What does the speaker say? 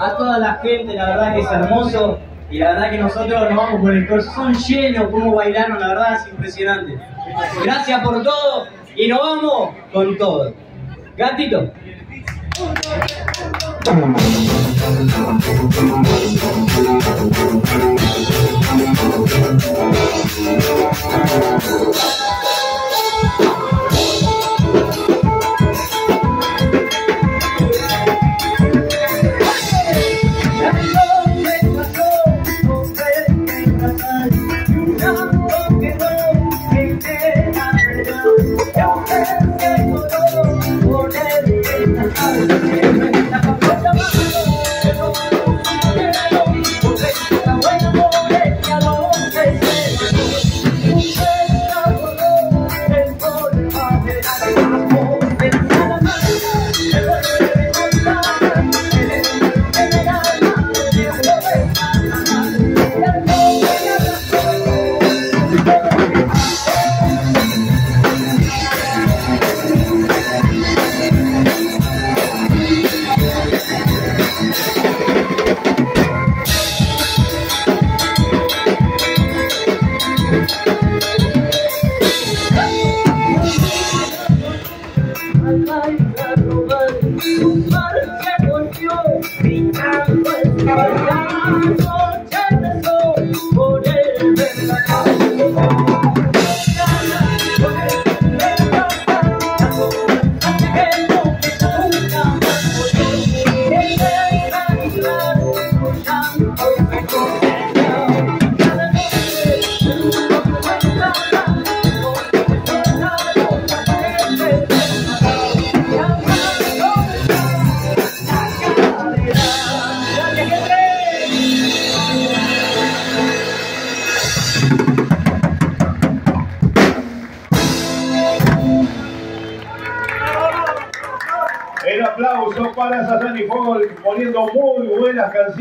a toda la gente, la verdad que es hermoso. Y la verdad que nosotros nos vamos con el corazón lleno, como bailaron, la verdad es impresionante. Gracias por todo y nos vamos con todo. Gatito. Thank you. Pintar, pues, para El aplauso para Sasani Fogol poniendo muy buenas canciones.